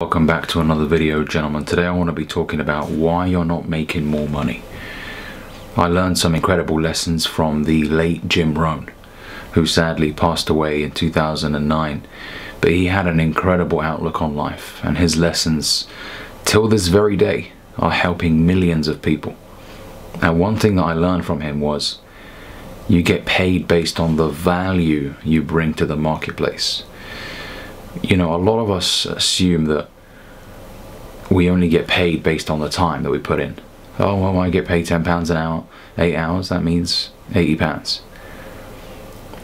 Welcome back to another video gentlemen. Today I want to be talking about why you're not making more money. I learned some incredible lessons from the late Jim Rohn who sadly passed away in 2009 but he had an incredible outlook on life and his lessons till this very day are helping millions of people. And one thing that I learned from him was you get paid based on the value you bring to the marketplace you know, a lot of us assume that we only get paid based on the time that we put in. Oh, well, I get paid £10 an hour, 8 hours, that means £80.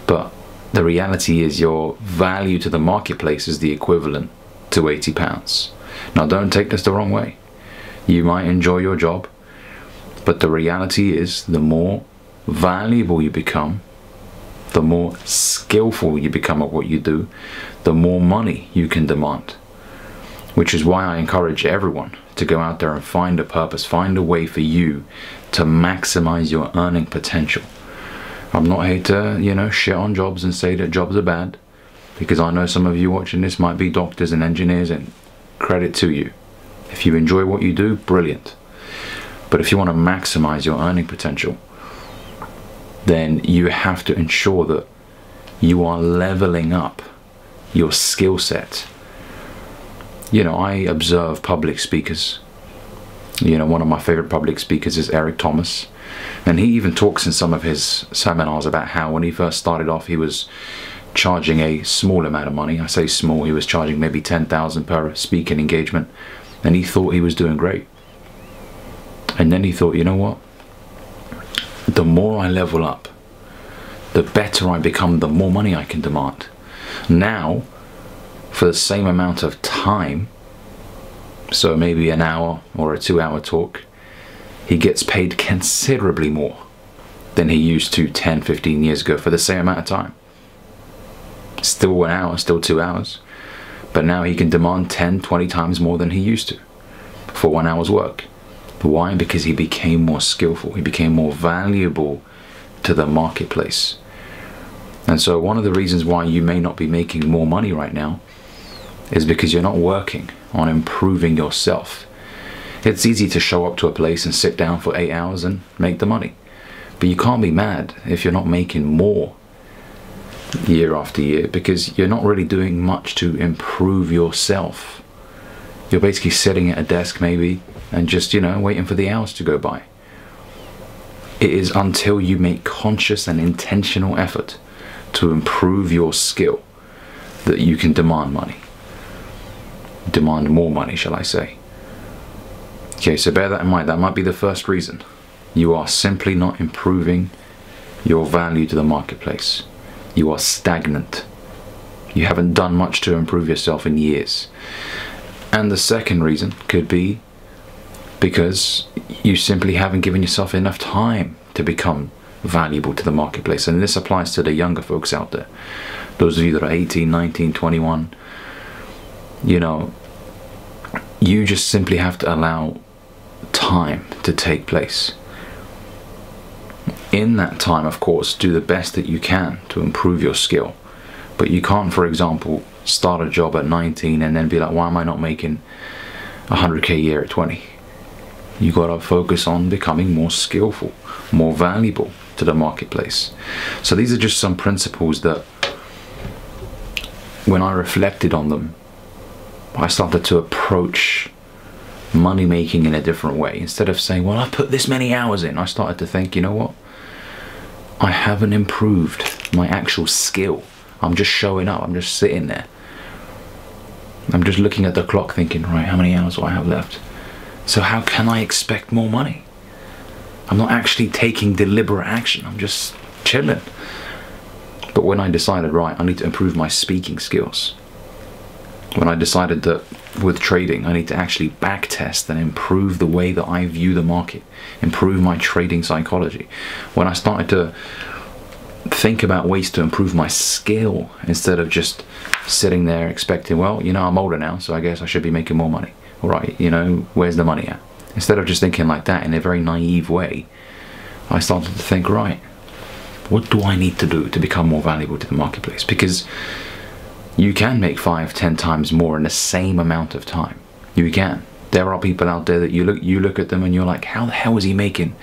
But the reality is your value to the marketplace is the equivalent to £80. Now, don't take this the wrong way. You might enjoy your job, but the reality is the more valuable you become, the more skillful you become at what you do, the more money you can demand. Which is why I encourage everyone to go out there and find a purpose, find a way for you to maximize your earning potential. I'm not here to, you know, shit on jobs and say that jobs are bad, because I know some of you watching this might be doctors and engineers, and credit to you. If you enjoy what you do, brilliant. But if you want to maximize your earning potential, then you have to ensure that you are leveling up your skill set. You know, I observe public speakers. You know, one of my favorite public speakers is Eric Thomas. And he even talks in some of his seminars about how when he first started off, he was charging a small amount of money. I say small, he was charging maybe 10,000 per speaking engagement. And he thought he was doing great. And then he thought, you know what? The more I level up, the better I become, the more money I can demand. Now, for the same amount of time, so maybe an hour or a two hour talk, he gets paid considerably more than he used to 10, 15 years ago for the same amount of time. Still one hour, still two hours, but now he can demand 10, 20 times more than he used to for one hour's work. Why? Because he became more skillful, he became more valuable to the marketplace. And so, one of the reasons why you may not be making more money right now is because you're not working on improving yourself. It's easy to show up to a place and sit down for eight hours and make the money. But you can't be mad if you're not making more year after year because you're not really doing much to improve yourself. You're basically sitting at a desk maybe and just, you know, waiting for the hours to go by. It is until you make conscious and intentional effort to improve your skill that you can demand money. Demand more money, shall I say. Okay, so bear that in mind. That might be the first reason. You are simply not improving your value to the marketplace. You are stagnant. You haven't done much to improve yourself in years. And the second reason could be because you simply haven't given yourself enough time to become valuable to the marketplace. And this applies to the younger folks out there. Those of you that are 18, 19, 21, you know, you just simply have to allow time to take place. In that time, of course, do the best that you can to improve your skill. But you can't, for example, start a job at 19 and then be like, why am I not making 100k a year at 20? You gotta focus on becoming more skillful, more valuable to the marketplace. So these are just some principles that when I reflected on them, I started to approach money making in a different way. Instead of saying, well, I put this many hours in, I started to think, you know what? I haven't improved my actual skill. I'm just showing up, I'm just sitting there. I'm just looking at the clock thinking, right, how many hours do I have left? So how can I expect more money? I'm not actually taking deliberate action. I'm just chilling. But when I decided, right, I need to improve my speaking skills. When I decided that with trading, I need to actually back test and improve the way that I view the market, improve my trading psychology. When I started to think about ways to improve my skill instead of just sitting there expecting, well, you know, I'm older now, so I guess I should be making more money. Right, you know, where's the money at? Instead of just thinking like that in a very naive way, I started to think, right, what do I need to do to become more valuable to the marketplace? Because You can make five, ten times more in the same amount of time. You can. There are people out there that you look you look at them and you're like, how the hell is he making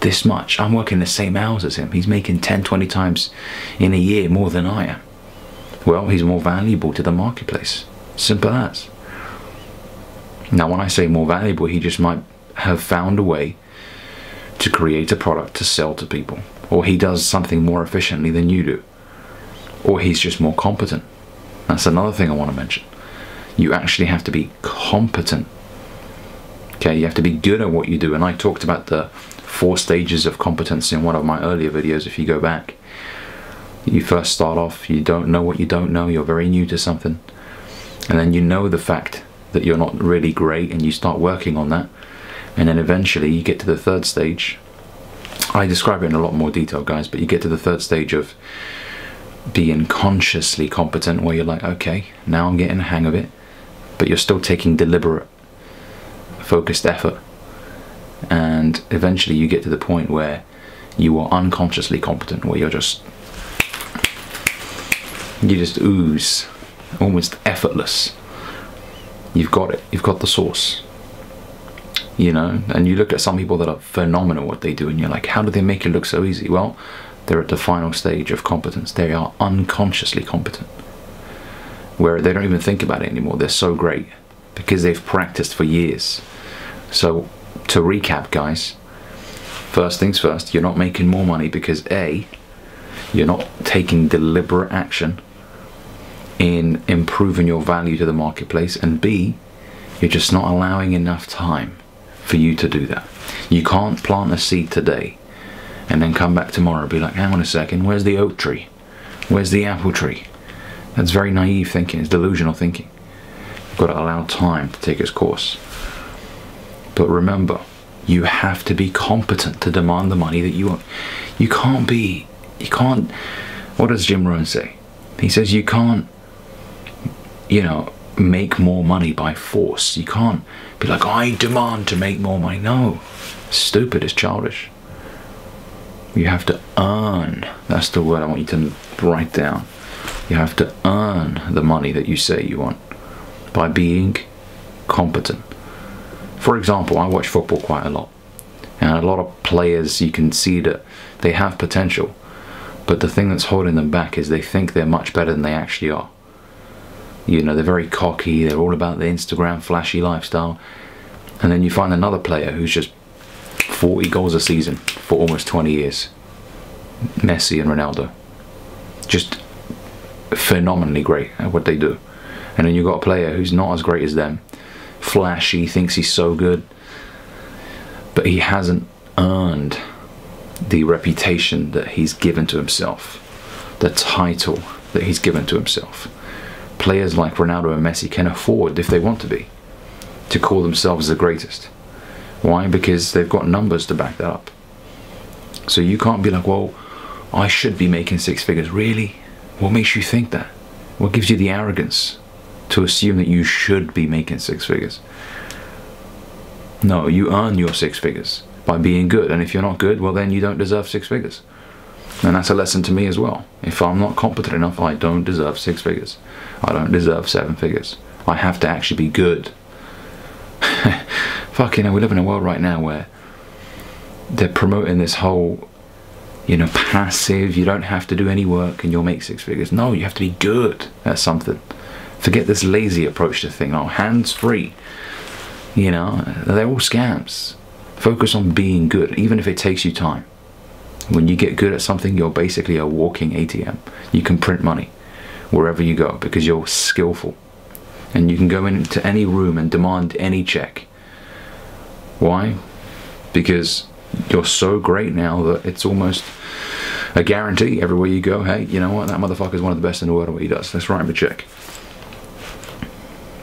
this much? I'm working the same hours as him. He's making 10, 20 times in a year more than I am. Well, he's more valuable to the marketplace. Simple as. Now, when I say more valuable, he just might have found a way to create a product to sell to people, or he does something more efficiently than you do, or he's just more competent. That's another thing I want to mention. You actually have to be competent. Okay, you have to be good at what you do. And I talked about the four stages of competence in one of my earlier videos if you go back. You first start off, you don't know what you don't know, you're very new to something. And then you know the fact that you're not really great and you start working on that. And then eventually you get to the third stage. I describe it in a lot more detail, guys, but you get to the third stage of being consciously competent where you're like, okay, now I'm getting the hang of it, but you're still taking deliberate, focused effort. And eventually you get to the point where you are unconsciously competent, where you're just, you just ooze, almost effortless. You've got it, you've got the source. You know, and you look at some people that are phenomenal what they do, and you're like, how do they make it look so easy? Well, they're at the final stage of competence. They are unconsciously competent, where they don't even think about it anymore. They're so great because they've practiced for years. So, to recap, guys, first things first, you're not making more money because A, you're not taking deliberate action in improving your value to the marketplace, and B, you're just not allowing enough time for you to do that. You can't plant a seed today and then come back tomorrow and be like, hang on a second, where's the oak tree? Where's the apple tree? That's very naive thinking, it's delusional thinking. You've got to allow time to take its course. But remember, you have to be competent to demand the money that you want. You can't be, you can't, what does Jim Rohn say? He says you can't, you know, make more money by force. You can't be like, I demand to make more money. No, stupid, it's childish. You have to earn. That's the word I want you to write down. You have to earn the money that you say you want by being competent. For example, I watch football quite a lot. And a lot of players, you can see that they have potential. But the thing that's holding them back is they think they're much better than they actually are. You know, they're very cocky, they're all about the Instagram flashy lifestyle. And then you find another player who's just 40 goals a season for almost 20 years. Messi and Ronaldo. Just phenomenally great at what they do. And then you've got a player who's not as great as them. Flashy, thinks he's so good. But he hasn't earned the reputation that he's given to himself. The title that he's given to himself. Players like Ronaldo and Messi can afford, if they want to be, to call themselves the greatest. Why? Because they've got numbers to back that up. So you can't be like, well, I should be making six figures. Really? What makes you think that? What gives you the arrogance to assume that you should be making six figures? No, you earn your six figures by being good. And if you're not good, well, then you don't deserve six figures. And that's a lesson to me as well. If I'm not competent enough, I don't deserve six figures. I don't deserve seven figures. I have to actually be good fucking hell, we live in a world right now where they're promoting this whole, you know, passive, you don't have to do any work and you'll make six figures. No, you have to be good at something. Forget this lazy approach to thing. Oh, hands free. You know, they're all scams. Focus on being good, even if it takes you time. When you get good at something, you're basically a walking ATM. You can print money wherever you go because you're skillful. And you can go into any room and demand any check why? Because you're so great now that it's almost a guarantee everywhere you go. Hey, you know what? That motherfucker is one of the best in the world at what he does. Let's write him a check.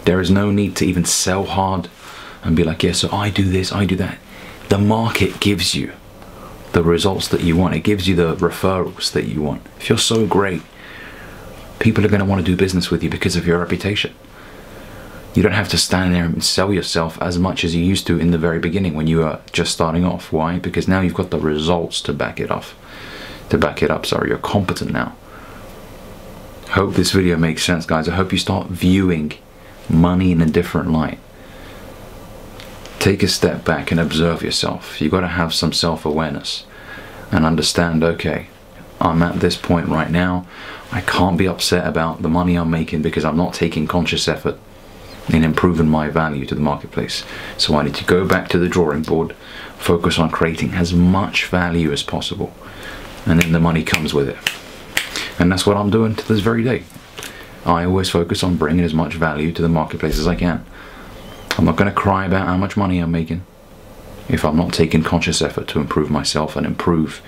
There is no need to even sell hard and be like, yeah, so I do this, I do that. The market gives you the results that you want. It gives you the referrals that you want. If you're so great, people are going to want to do business with you because of your reputation. You don't have to stand there and sell yourself as much as you used to in the very beginning when you were just starting off. Why? Because now you've got the results to back it off. To back it up, sorry, you're competent now. hope this video makes sense, guys. I hope you start viewing money in a different light. Take a step back and observe yourself. You've got to have some self awareness and understand okay, I'm at this point right now. I can't be upset about the money I'm making because I'm not taking conscious effort in improving my value to the marketplace. So I need to go back to the drawing board, focus on creating as much value as possible, and then the money comes with it. And that's what I'm doing to this very day. I always focus on bringing as much value to the marketplace as I can. I'm not going to cry about how much money I'm making if I'm not taking conscious effort to improve myself and improve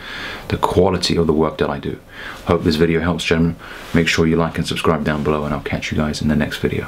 the quality of the work that I do. Hope this video helps, gentlemen. Make sure you like and subscribe down below, and I'll catch you guys in the next video.